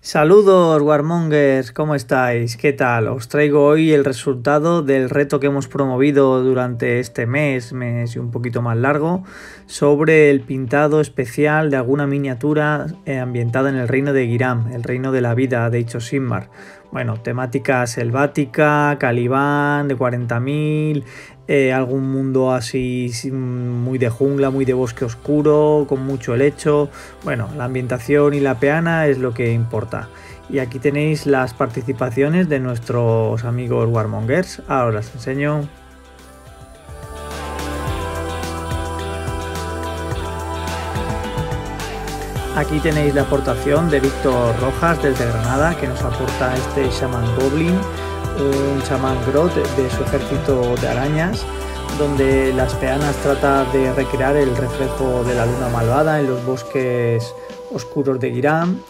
Saludos Warmongers, ¿cómo estáis? ¿Qué tal? Os traigo hoy el resultado del reto que hemos promovido durante este mes, mes y un poquito más largo, sobre el pintado especial de alguna miniatura eh, ambientada en el reino de Giram, el reino de la vida de Ichosinmar. Bueno, temática selvática, Calibán, de 40.000, eh, algún mundo así muy de jungla, muy de bosque oscuro, con mucho helecho. Bueno, la ambientación y la peana es lo que importa. Y aquí tenéis las participaciones de nuestros amigos Warmongers. Ahora os enseño. Aquí tenéis la aportación de Víctor Rojas desde Granada que nos aporta este Shaman Goblin, un Shaman Grot de su ejército de arañas, donde las peanas trata de recrear el reflejo de la luna malvada en los bosques oscuros de Giram.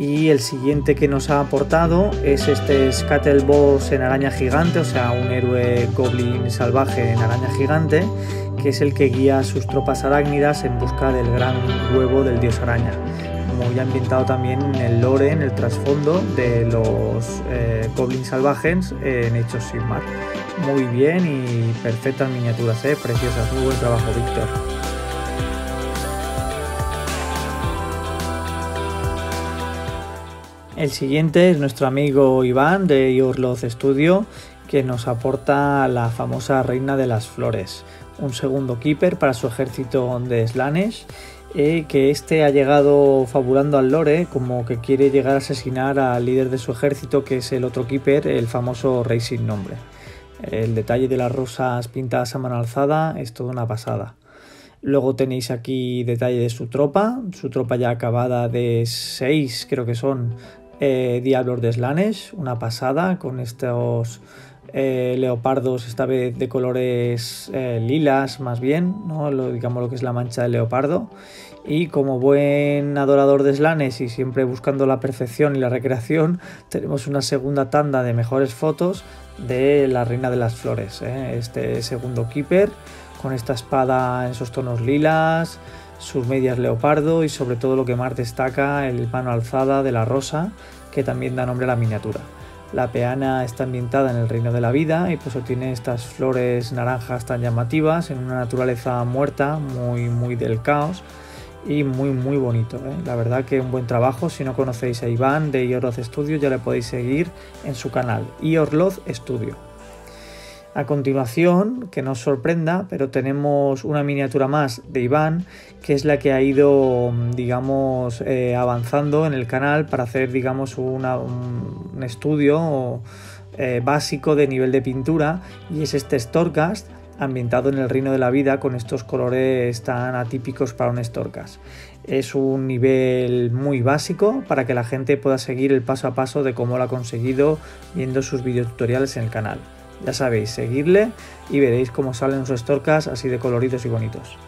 Y el siguiente que nos ha aportado es este Scattleboss en araña gigante, o sea, un héroe goblin salvaje en araña gigante, que es el que guía a sus tropas arácnidas en busca del gran huevo del dios araña. Muy ambientado también en el lore, en el trasfondo de los eh, goblins salvajes en Hechos sin mar. Muy bien y perfectas miniaturas, ¿eh? preciosas. Muy buen trabajo, Víctor. El siguiente es nuestro amigo Iván de Yorloth Studio, que nos aporta la famosa Reina de las Flores un segundo keeper para su ejército de Slanesh, eh, que este ha llegado fabulando al lore como que quiere llegar a asesinar al líder de su ejército, que es el otro keeper, el famoso rey sin nombre. El detalle de las rosas pintadas a mano alzada es toda una pasada. Luego tenéis aquí detalle de su tropa, su tropa ya acabada de 6, creo que son, eh, Diablos de Slanesh, una pasada con estos eh, leopardos, esta vez de colores eh, lilas más bien, ¿no? Lo, digamos lo que es la mancha de leopardo. Y como buen adorador de slanes y siempre buscando la perfección y la recreación, tenemos una segunda tanda de mejores fotos de la reina de las flores. ¿eh? Este segundo keeper con esta espada en esos tonos lilas, sus medias leopardo y sobre todo lo que más destaca el mano alzada de la rosa que también da nombre a la miniatura. La peana está ambientada en el reino de la vida y por eso tiene estas flores naranjas tan llamativas en una naturaleza muerta, muy, muy del caos y muy, muy bonito. ¿eh? La verdad que un buen trabajo. Si no conocéis a Iván de Iorloz Studio, ya le podéis seguir en su canal, Iorloz Studio. A continuación, que nos sorprenda, pero tenemos una miniatura más de Iván, que es la que ha ido, digamos, eh, avanzando en el canal para hacer, digamos, un, estudio eh, básico de nivel de pintura, y es este Storecast ambientado en el reino de la vida con estos colores tan atípicos para un Storecast. Es un nivel muy básico para que la gente pueda seguir el paso a paso de cómo lo ha conseguido viendo sus videotutoriales en el canal. Ya sabéis, seguirle y veréis cómo salen sus estorcas así de coloridos y bonitos.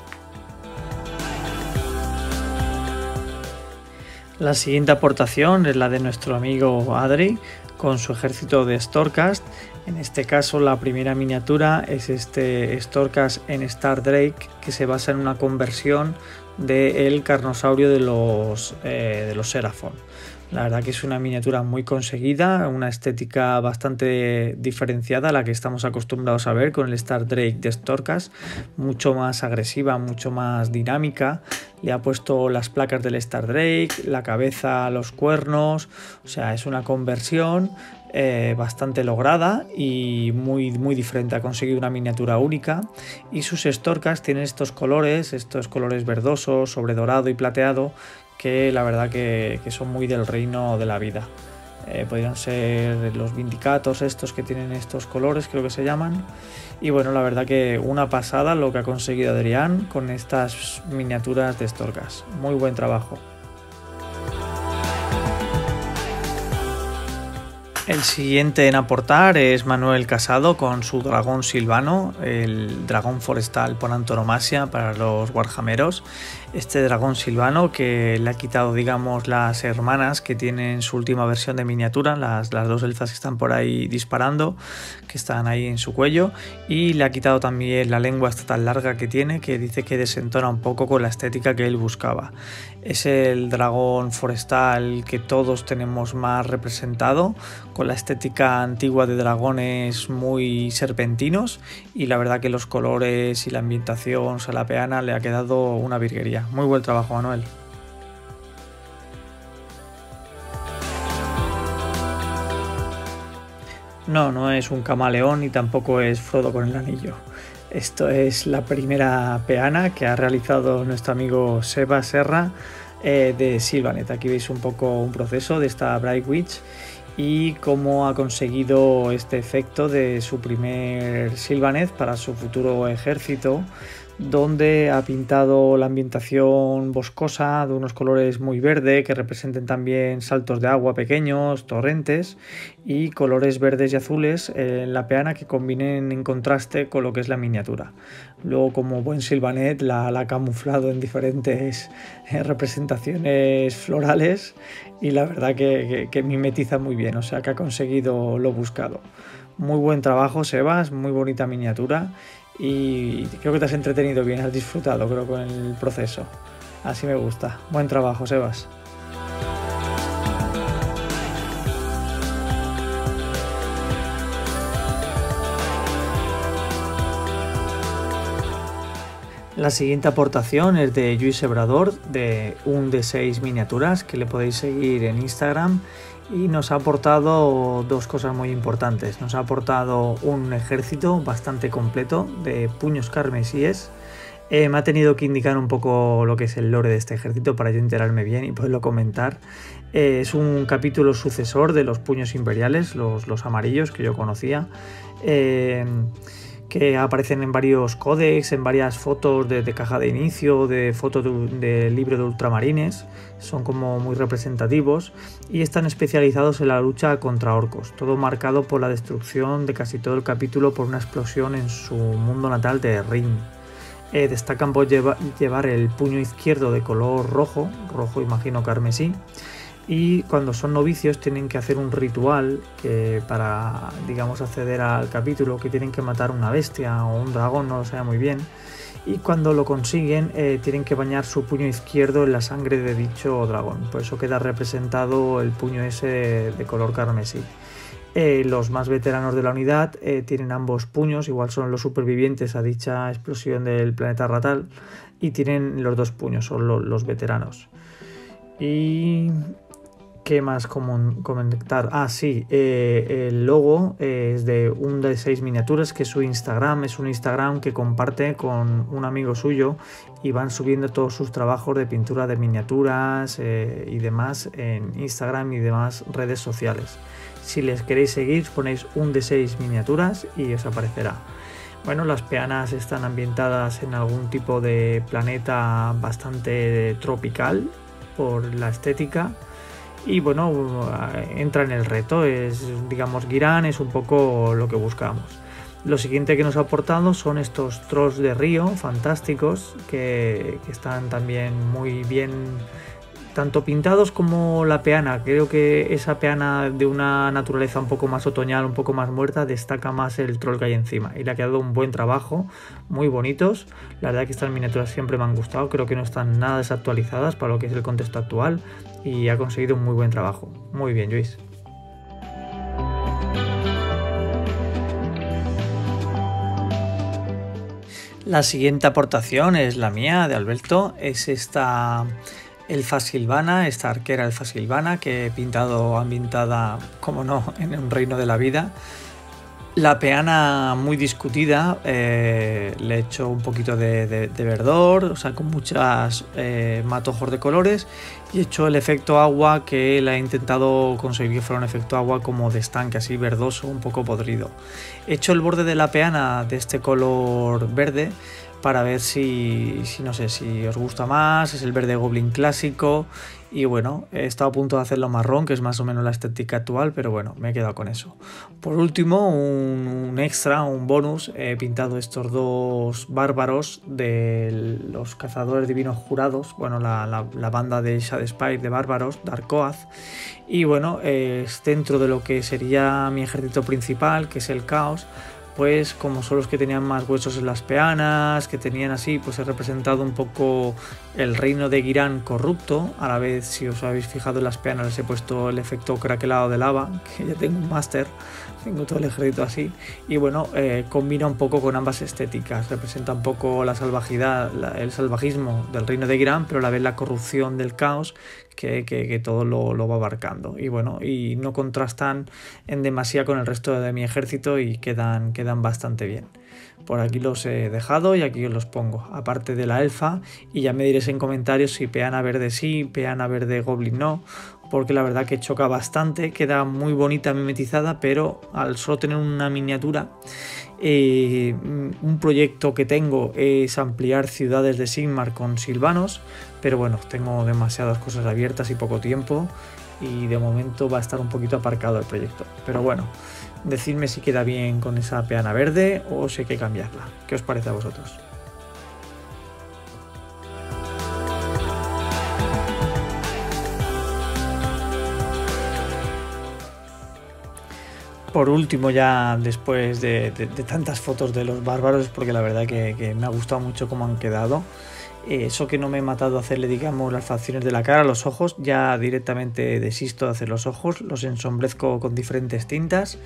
La siguiente aportación es la de nuestro amigo Adri con su ejército de Storcast. En este caso la primera miniatura es este Storcast en Star Drake que se basa en una conversión del carnosaurio de los, eh, de los Seraphon. La verdad que es una miniatura muy conseguida, una estética bastante diferenciada a la que estamos acostumbrados a ver con el Star Drake de Storkas, mucho más agresiva, mucho más dinámica. Le ha puesto las placas del Star Drake, la cabeza, los cuernos, o sea, es una conversión eh, bastante lograda y muy, muy diferente. Ha conseguido una miniatura única y sus Storkas tienen estos colores, estos colores verdosos, sobre dorado y plateado, que la verdad que, son muy del reino de la vida. Eh, podrían ser los vindicatos estos que tienen estos colores, creo que se llaman. Y bueno, la verdad que una pasada lo que ha conseguido Adrián con estas miniaturas de Storkas. Muy buen trabajo. El siguiente en aportar es Manuel Casado con su dragón silvano, el dragón forestal por antonomasia para los guarjameros. Este dragón silvano que le ha quitado, digamos, las hermanas que tienen su última versión de miniatura, las, las dos elfas que están por ahí disparando, que están ahí en su cuello, y le ha quitado también la lengua hasta tan larga que tiene que dice que desentona un poco con la estética que él buscaba. Es el dragón forestal que todos tenemos más representado con la estética antigua de dragones muy serpentinos y la verdad que los colores y la ambientación salapeana le ha quedado una virguería. Muy buen trabajo Manuel. No, no es un camaleón y tampoco es Frodo con el anillo. Esto es la primera peana que ha realizado nuestro amigo Seba Serra eh, de Silvanet. Aquí veis un poco un proceso de esta Bright Witch y cómo ha conseguido este efecto de su primer Silvanet para su futuro ejército donde ha pintado la ambientación boscosa de unos colores muy verde que representen también saltos de agua pequeños, torrentes y colores verdes y azules en la peana que combinen en contraste con lo que es la miniatura. Luego como buen silvanet la, ha camuflado en diferentes eh, representaciones florales y la verdad que, que mimetiza muy bien, o sea que ha conseguido lo buscado. Muy buen trabajo Sebas, muy bonita miniatura y creo que te has entretenido bien, has disfrutado creo con el proceso. Así me gusta. Buen trabajo, Sebas. La siguiente aportación es de Luis Ebrador de un de 6 miniaturas que le podéis seguir en Instagram y nos ha aportado dos cosas muy importantes. Nos ha aportado un ejército bastante completo de puños carmesíes. Eh, me ha tenido que indicar un poco lo que es el lore de este ejército para yo enterarme bien y poderlo comentar. Eh, es un capítulo sucesor de los puños imperiales, los, los amarillos que yo conocía. Eh, que aparecen en varios códex, en varias fotos de, caja de inicio, de fotos de, libro de ultramarines, son como muy representativos y están especializados en la lucha contra orcos, todo marcado por la destrucción de casi todo el capítulo por una explosión en su mundo natal de Rin. Eh, destacan por llevar el puño izquierdo de color rojo, rojo imagino carmesí, y cuando son novicios tienen que hacer un ritual que para digamos acceder al capítulo que tienen que matar una bestia o un dragón no lo sé muy bien. Y cuando lo consiguen eh, tienen que bañar su puño izquierdo en la sangre de dicho dragón. Por eso queda representado el puño ese de color carmesí. Eh, los más veteranos de la unidad eh, tienen ambos puños, igual son los supervivientes a dicha explosión del planeta Ratal, y tienen los dos puños, son los veteranos. Y ¿Qué más comentar? Ah, sí, eh, el logo es de un de seis miniaturas, que es su Instagram, es un Instagram que comparte con un amigo suyo y van subiendo todos sus trabajos de pintura de miniaturas eh, y demás en Instagram y demás redes sociales. Si les queréis seguir, ponéis un de seis miniaturas y os aparecerá. Bueno, las peanas están ambientadas en algún tipo de planeta bastante tropical por la estética y bueno, entra en el reto, es digamos Girán, es un poco lo que buscamos. Lo siguiente que nos ha aportado son estos trolls de río fantásticos que, que están también muy bien tanto pintados como la peana. Creo que esa peana de una naturaleza un poco más otoñal, un poco más muerta, destaca más el troll que hay encima. Y le ha quedado un buen trabajo, muy bonitos. La verdad que estas miniaturas siempre me han gustado, creo que no están nada desactualizadas para lo que es el contexto actual y ha conseguido un muy buen trabajo. Muy bien, Luis. La siguiente aportación es la mía, de Alberto. Es esta Elfa Silvana, esta arquera Elfa Silvana, que he pintado ambientada, como no, en un reino de la vida. La peana muy discutida, eh, le he hecho un poquito de, verdor, o sea, con muchas eh, matojos de colores y he hecho el efecto agua que él ha intentado conseguir que fuera un efecto agua como de estanque, así verdoso, un poco podrido. He hecho el borde de la peana de este color verde para ver si, si, no sé, si os gusta más, es el verde goblin clásico y bueno, he estado a punto de hacerlo marrón, que es más o menos la estética actual, pero bueno, me he quedado con eso. Por último, un, extra, un bonus, he pintado estos dos bárbaros de los cazadores divinos jurados, bueno, la, banda de Shadespire de bárbaros, Darkoath, y bueno, es dentro de lo que sería mi ejército principal, que es el caos, pues como son los que tenían más huesos en las peanas, que tenían así, pues he representado un poco el reino de Girán corrupto. A la vez, si os habéis fijado en las peanas, les he puesto el efecto craquelado de lava, que ya tengo un máster, tengo todo el ejército así. Y bueno, eh, combina un poco con ambas estéticas. Representa un poco la salvajidad, el salvajismo del reino de Girán, pero a la vez la corrupción del caos, que, todo lo, va abarcando. Y bueno, y no contrastan en demasía con el resto de mi ejército y quedan, quedan bastante bien. Por aquí los he dejado y aquí os los pongo, aparte de la elfa, y ya me diréis en comentarios si peana verde sí, peana verde goblin no, porque la verdad que choca bastante, queda muy bonita mimetizada, pero al solo tener una miniatura, eh, un proyecto que tengo es ampliar ciudades de Sigmar con silvanos, pero bueno, tengo demasiadas cosas abiertas y poco tiempo, y de momento va a estar un poquito aparcado el proyecto. Pero bueno, decidme si queda bien con esa peana verde o si hay que cambiarla. ¿Qué os parece a vosotros? Por último, ya después de, tantas fotos de los bárbaros, porque la verdad que me ha gustado mucho cómo han quedado, eso que no me he matado a hacerle, digamos, las facciones de la cara, los ojos, ya directamente desisto de hacer los ojos, los ensombrezco con diferentes tintas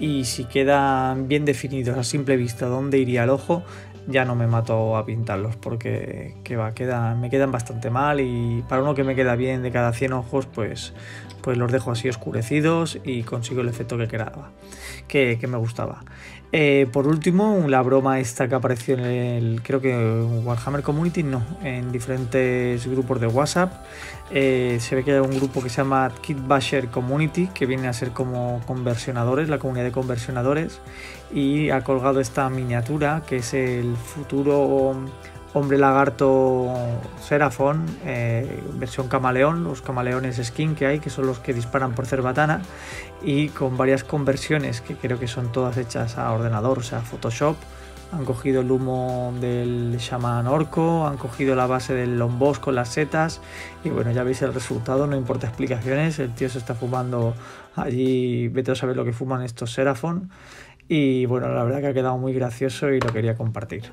y si quedan bien definidos a simple vista dónde iría el ojo, ya no me mato a pintarlos porque que va, me quedan bastante mal y para uno que me queda bien de cada 100 ojos, pues, pues los dejo así oscurecidos y consigo el efecto que quedaba, que, que me gustaba. Eh, por último, la broma esta que apareció en el, creo que Warhammer Community, no, en diferentes grupos de WhatsApp. Eh, se ve que hay un grupo que se llama Kit Basher Community, que viene a ser como conversionadores, la comunidad de conversionadores, y ha colgado esta miniatura que es el futuro hombre lagarto Serafón, eh, versión camaleón, los camaleones skin que hay, que son los que disparan por cerbatana, y con varias conversiones que creo que son todas hechas a ordenador, o sea, Photoshop. Han cogido el humo del shaman orco, han cogido la base del lombos con las setas y bueno, ya veis el resultado, no importa explicaciones, el tío se está fumando allí, vete a saber lo que fuman estos Serafón y bueno, la verdad que ha quedado muy gracioso y lo quería compartir.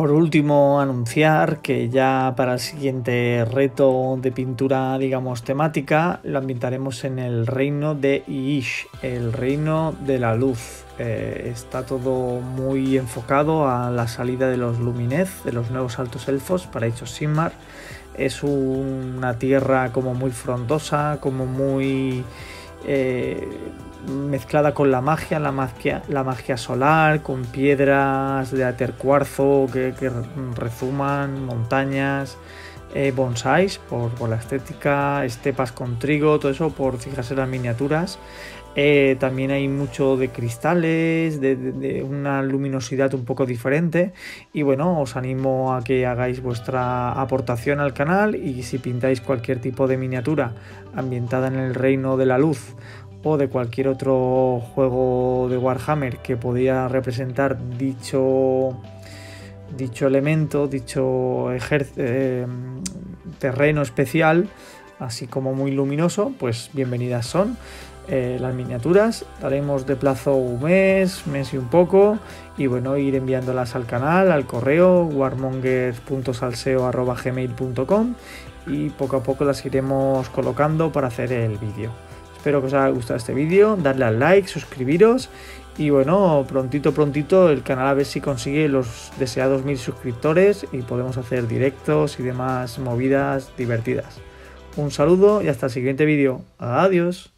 Por último, anunciar que ya para el siguiente reto de pintura, digamos, temática, lo ambientaremos en el reino de Ish, el reino de la luz. Eh, está todo muy enfocado a la salida de los Luminez, de los nuevos altos elfos para hechos Sigmar. Es una tierra como muy frondosa, como muy... Eh, mezclada con la magia, la magia, la magia solar, con piedras de atercuarzo que, que rezuman, montañas, eh, bonsais por, la estética, estepas con trigo, todo eso por fijarse las miniaturas. Eh, también hay mucho de cristales, de, una luminosidad un poco diferente. Y bueno, os animo a que hagáis vuestra aportación al canal y si pintáis cualquier tipo de miniatura ambientada en el reino de la luz o de cualquier otro juego de Warhammer que podía representar dicho, dicho elemento, dicho eh, terreno especial, así como muy luminoso, pues bienvenidas son. Eh, las miniaturas, daremos de plazo un mes, mes y un poco, y bueno, ir enviándolas al canal, al correo warmonger.salseo.gmail.com y poco a poco las iremos colocando para hacer el vídeo. Espero que os haya gustado este vídeo, darle al like, suscribiros y bueno, prontito, prontito el canal a ver si consigue los deseados mil suscriptores y podemos hacer directos y demás movidas divertidas. Un saludo y hasta el siguiente vídeo. Adiós.